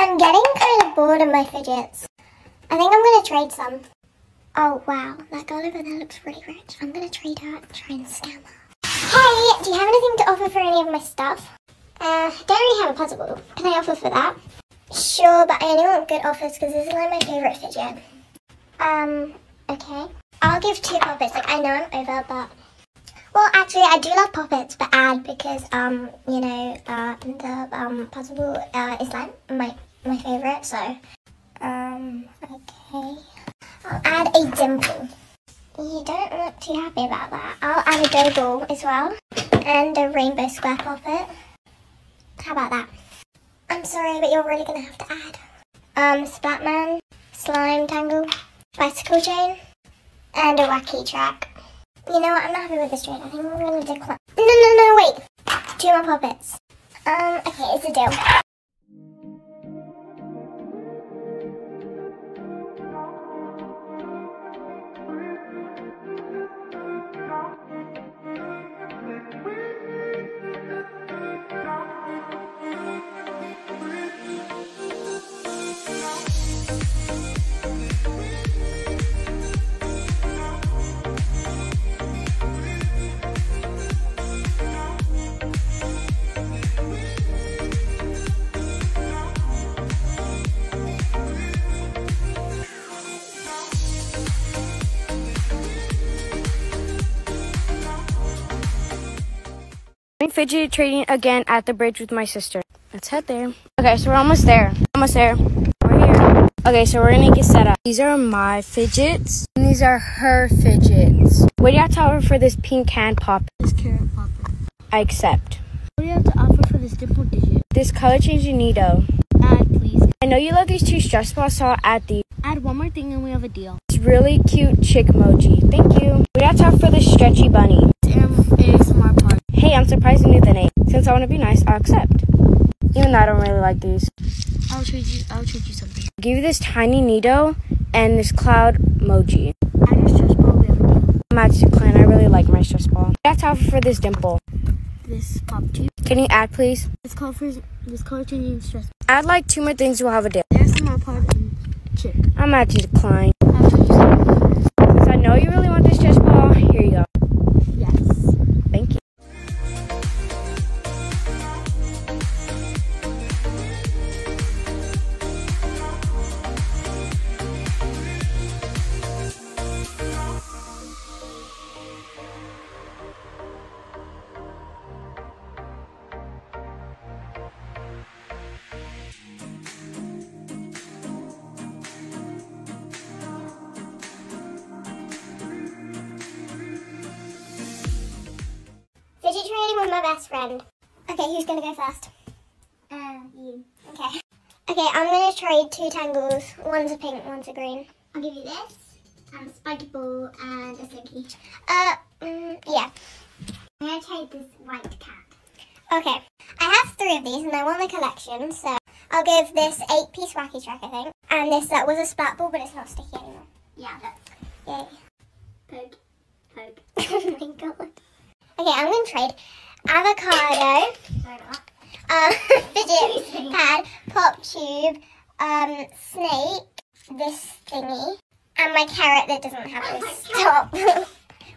I'm getting kind of bored of my fidgets. I think I'm going to trade some. Oh, wow. That girl over there looks really rich. I'm going to trade her and try and scam her. Hey, do you have anything to offer for any of my stuff? Uh, don't really have a puzzle. Can I offer for that? Sure, but I only want good offers because this is like my favourite fidget. Um, okay. I'll give two poppets. Like, I know I'm over, but... Well, actually, I do love poppets, but add because, um, you know, uh, the, um, puzzle uh, is like my, my favourite, so... Um, okay. I'll add a dimple. You don't look too happy about that. I'll add a dough ball as well. And a rainbow square poppet. How about that? I'm sorry, but you're really going to have to add. Um, Splatman, Slime Tangle, Bicycle Chain, and a Wacky Track. You know what, I'm not happy with this trade. I think I'm going to decline. No, no, no, wait. Two more poppets. Um, okay, it's a deal. Fidget trading again at the bridge with my sister. Let's head there. Okay, so we're almost there. Almost there. We're here. Okay, so we're gonna get set up. These are my fidgets, and these are her fidgets. What do you have to offer for this pink hand pop? This carrot popper. I accept. What do you have to offer for this dimple digit? This color changing Nido. Add, please. I know you love these two stress balls, so I'll add these. Add one more thing and we have a deal. This really cute chick emoji. Thank you. What do you have to offer for this stretchy bunny? It's um, ASMR part. Hey, I'm surprised you knew the name. Since I want to be nice, I'll accept. Even though I don't really like these. I'll trade you. I'll trade you something. I'll give you this tiny Nido and this cloud emoji. Add your stress ball. We have a deal. I really like my stress ball. That's offer for this dimple. This pop tube. Can you add, please? This color for this color changing stress. Add like two more things. We'll have a deal. ASMR part and chick. I'm actually to decline. I'll trade you something. Since I know you really want this stress ball, here you go. Best friend. Okay, who's gonna go first? Uh, you. Okay. Okay, I'm gonna trade two tangles. One's a pink, one's a green. I'll give you this. Um, spiky ball and a slinky. Uh, mm, yeah. I'm gonna trade this white cat. Okay. I have three of these and I want the collection, so I'll give this eight piece wacky track, I think. And this that was a splat ball, but it's not sticky anymore. Yeah, that's Yay. poke, poke. oh my god. Okay, I'm gonna trade avocado, um, fidget pad, pop tube, um, snake, this thingy, and my carrot that doesn't have a stop.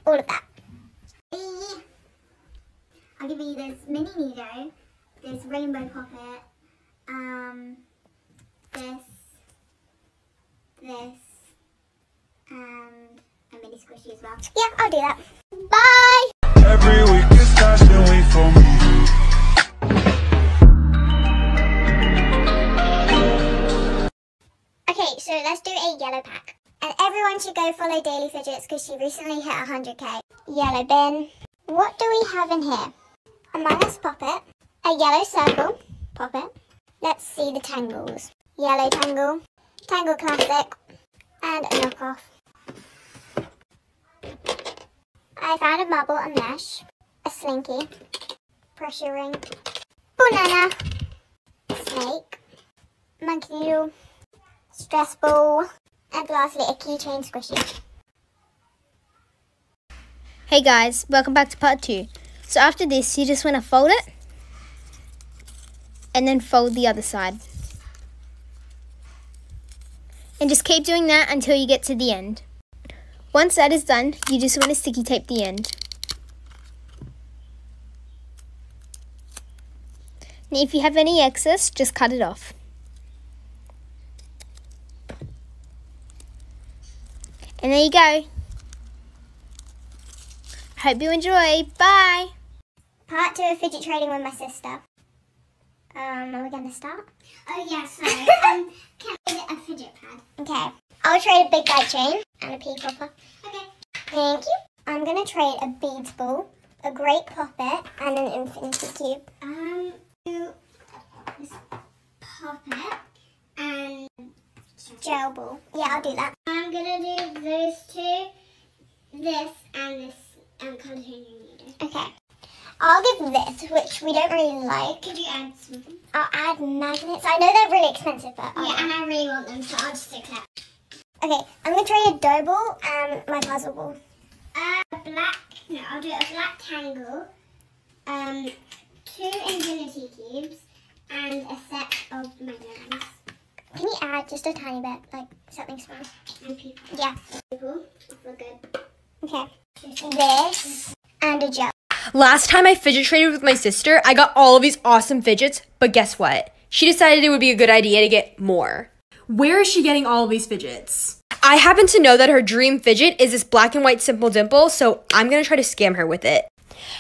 All of that. that. I'll give you this mini Nido, this rainbow poppet, um, this, this, and a mini squishy as well. Yeah, I'll do that. Yellow bin. What do we have in here? Among Us Poppet. A yellow circle. Poppet. Let's see the tangles. Yellow tangle. Tangle Classic. And a knockoff. I found a marble and mesh. A slinky. Pressure ring. Banana. Snake. Monkey noodle stress ball, and lastly a keychain squishy. Hey guys, welcome back to part two. So after this, you just want to fold it and then fold the other side. And just keep doing that until you get to the end. Once that is done, you just want to sticky tape the end. And if you have any excess, just cut it off. And there you go. Hope you enjoy. Bye. Part two of fidget trading with my sister. Um, are we going to start? Oh yeah, sorry. um, can I get a fidget pad? Okay. I'll trade a big guy chain and a pea popper. Okay. Thank you. I'm going to trade a beads ball, a great poppet, and an infinity cube. Um, this puppet and Gel ball. Yeah, I'll do that. I'm gonna do those two, this and this containing needle. Okay. I'll give this, which we don't really like. Could you add some? I'll add magnets. I know they're really expensive, but I'll Yeah, and I really want them, so I'll just accept. Okay, I'm gonna trade a dough ball and my puzzle ball. Uh, black. No, I'll do a black tangle. Um, two infinity cubes and a set of magnets Can you add just a tiny bit, like something small? and people. Yeah. People. Look good. Okay. This and a gel. Last time I fidget traded with my sister, I got all of these awesome fidgets, but guess what? She decided it would be a good idea to get more. Where is she getting all of these fidgets? I happen to know that her dream fidget is this black and white simple dimple, so I'm gonna try to scam her with it.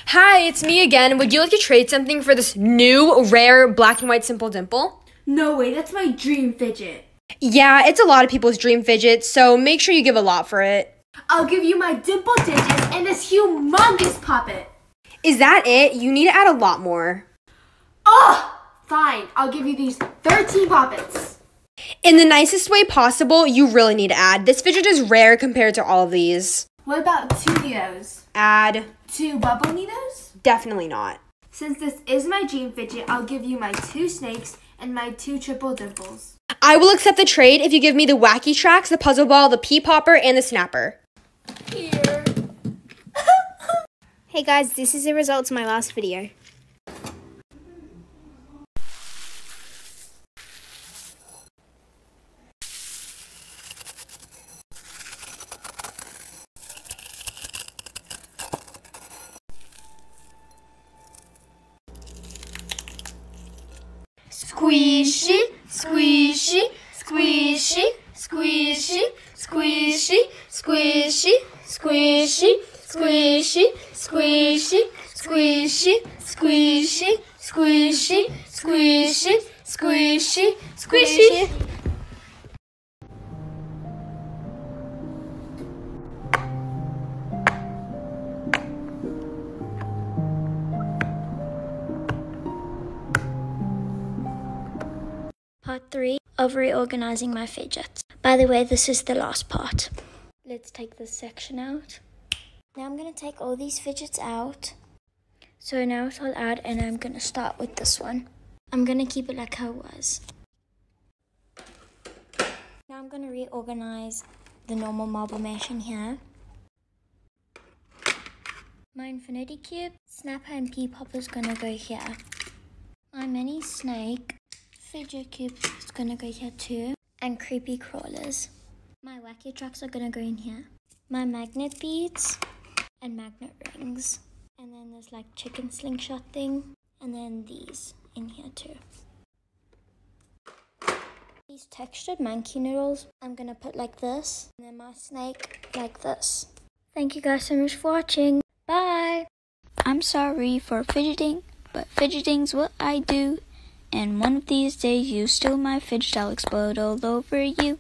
Hi, it's me again. Would you like to trade something for this new, rare black and white simple dimple? No way, that's my dream fidget. Yeah, it's a lot of people's dream fidget, so make sure you give a lot for it. I'll give you my dimple digits and this humongous puppet. Is that it? You need to add a lot more. Oh, fine. I'll give you these 13 puppets. In the nicest way possible, you really need to add. This fidget is rare compared to all of these. What about two Nidos? Add. Two bubble Nidos? Definitely not. Since this is my dream fidget, I'll give you my two snakes and my two triple dimples. I will accept the trade if you give me the wacky tracks, the puzzle ball, the pea popper, and the snapper. Here. Hey guys, this is the results of my last video. Squishy, squishy, 3 of reorganizing my fidgets. By the way, this is the last part. Let's take this section out. Now I'm going to take all these fidgets out. So now it's all out and I'm going to start with this one. I'm going to keep it like how it was. Now I'm going to reorganize the normal marble mesh in here. My infinity cube, snapper and pea popper is going to go here. My mini snake fidget cube is gonna go here too. And creepy crawlers. My wacky tracks are gonna go in here. My magnet beads and magnet rings. And then there's like chicken slingshot thing. And then these in here too. These textured monkey noodles I'm gonna put like this. And then my snake like this. Thank you guys so much for watching. Bye! I'm sorry for fidgeting, but fidgeting's what I do and one of these days you steal my fidget, I'll explode all over you.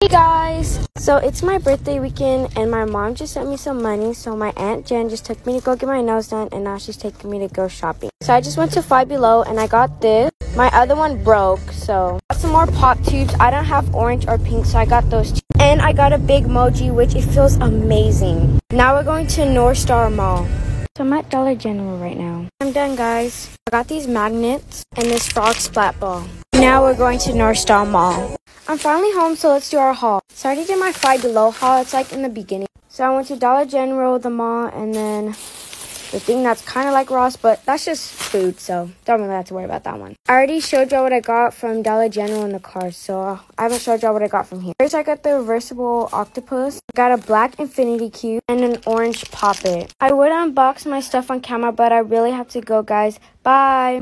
Hey guys! So it's my birthday weekend and my mom just sent me some money. So my aunt Jen just took me to go get my nails done and now she's taking me to go shopping. So I just went to Five Below and I got this. My other one broke, so got some more pop tubes. I don't have orange or pink, so I got those two. And I got a big moji, which it feels amazing. Now we're going to North Star Mall. So I'm at Dollar General right now. I'm done, guys. I got these magnets and this frog splat ball. Now we're going to North Mall. I'm finally home, so let's do our haul. So I already did my Five Below haul. It's like in the beginning. So I went to Dollar General, the mall, and then the thing that's kind of like Ross, but that's just food, so don't really have to worry about that one. I already showed y'all what I got from Dollar General in the car, so I haven't showed y'all what I got from here. First, I got the reversible octopus. I got a black infinity cube and an orange poppet. I would unbox my stuff on camera, but I really have to go, guys. Bye!